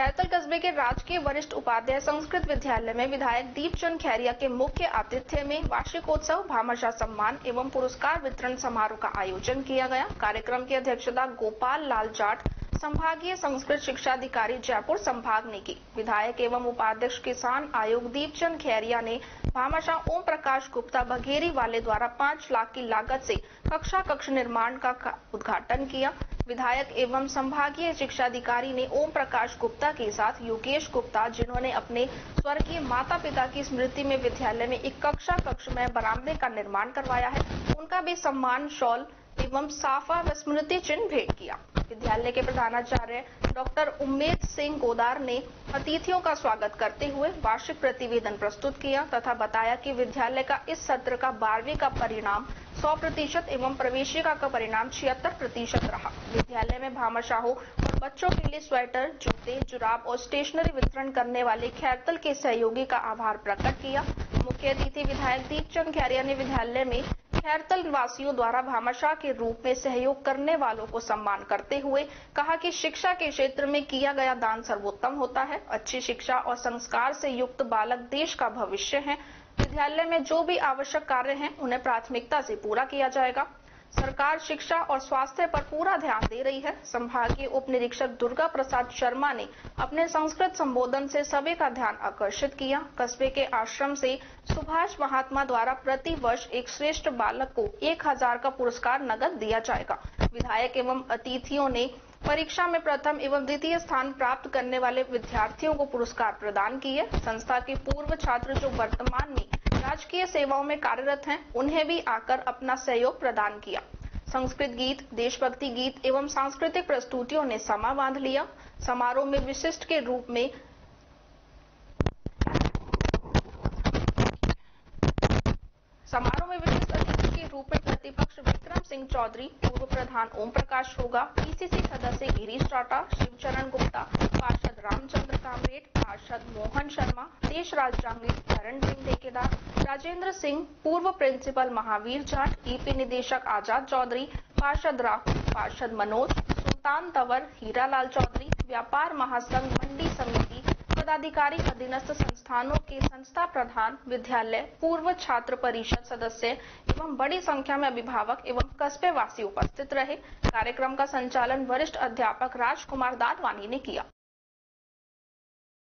खैरतल कस्बे के राजकीय वरिष्ठ उपाध्याय संस्कृत विद्यालय में विधायक दीपचंद खैरिया के मुख्य आतिथ्य में वार्षिकोत्सव, भामाशाह सम्मान एवं पुरस्कार वितरण समारोह का आयोजन किया गया। कार्यक्रम की अध्यक्षता गोपाल लाल जाट, संभागीय संस्कृत शिक्षा अधिकारी जयपुर संभाग ने की। विधायक एवं उपाध्यक्ष किसान आयोग दीपचंद खैरिया ने भामाशाह ओम प्रकाश गुप्ता बघेरी वाले द्वारा पाँच लाख की लागत से कक्षा कक्ष निर्माण का उद्घाटन किया। विधायक एवं संभागीय शिक्षा अधिकारी ने ओम प्रकाश गुप्ता के साथ योगेश गुप्ता, जिन्होंने अपने स्वर्गीय माता पिता की स्मृति में विद्यालय में एक कक्षा कक्ष में बरामदे का निर्माण करवाया है। उनका भी सम्मान शॉल एवं साफा व स्मृति चिन्ह भेंट किया। विद्यालय के प्रधानाचार्य डॉक्टर उम्मेद सिंह गोदार ने अतिथियों का स्वागत करते हुए वार्षिक प्रतिवेदन प्रस्तुत किया तथा बताया कि विद्यालय का इस सत्र का बारहवीं का परिणाम 100 प्रतिशत एवं प्रवेशिका का परिणाम छिहत्तर प्रतिशत रहा। विद्यालय में भामाशाहों और बच्चों के लिए स्वेटर, जूते, जुराब और स्टेशनरी वितरण करने वाले खैरतल के सहयोगी का आभार प्रकट किया। मुख्य अतिथि विधायक दीपचंद खैरिया ने विद्यालय में खैरतल वासियों द्वारा भामाशाह के रूप में सहयोग करने वालों को सम्मान करते हुए कहा कि शिक्षा के क्षेत्र में किया गया दान सर्वोत्तम होता है। अच्छी शिक्षा और संस्कार से युक्त बालक देश का भविष्य है। विद्यालय में जो भी आवश्यक कार्य हैं, उन्हें प्राथमिकता से पूरा किया जाएगा। सरकार शिक्षा और स्वास्थ्य पर पूरा ध्यान दे रही है। संभागीय उप निरीक्षक दुर्गा प्रसाद शर्मा ने अपने संस्कृत संबोधन से सभी का ध्यान आकर्षित किया। कस्बे के आश्रम से सुभाष महात्मा द्वारा प्रति वर्ष एक श्रेष्ठ बालक को एक हज़ार का पुरस्कार नगद दिया जाएगा। विधायक एवं अतिथियों ने परीक्षा में प्रथम एवं द्वितीय स्थान प्राप्त करने वाले विद्यार्थियों को पुरस्कार प्रदान किए। संस्था के पूर्व छात्र जो वर्तमान में राजकीय सेवाओं में कार्यरत हैं, उन्हें भी आकर अपना सहयोग प्रदान किया। संस्कृत गीत, देशभक्ति गीत एवं सांस्कृतिक प्रस्तुतियों ने समा बाँध लिया। समारोह में विशिष्ट के रूप में समारोह में विशिष्ट अतिथि के रूप में प्रतिपक्ष विक्रम सिंह चौधरी, पूर्व प्रधान ओम प्रकाश होगा, पीसीसी सदस्य गिरीश टाटा, शिवचरण गुप्ता, पार्षद रामचंद्र पार्षद मोहन शर्मा देशराज जांगीर करण सिंह ठेकेदार, राजेंद्र सिंह, पूर्व प्रिंसिपल महावीर जाट, ईपी निदेशक आज़ाद चौधरी, पार्षद राहुल, पार्षद मनोज, सुल्तान तंवर, हीरालाल चौधरी, व्यापार महासंघ, मंडी समिति, पदाधिकारी, अधीनस्थ संस्थानों के संस्था प्रधान, विद्यालय, पूर्व छात्र परिषद सदस्य एवं बड़ी संख्या में अभिभावक एवं कस्बे वासी उपस्थित रहे। कार्यक्रम का संचालन वरिष्ठ अध्यापक राजकुमार दादवानी ने किया।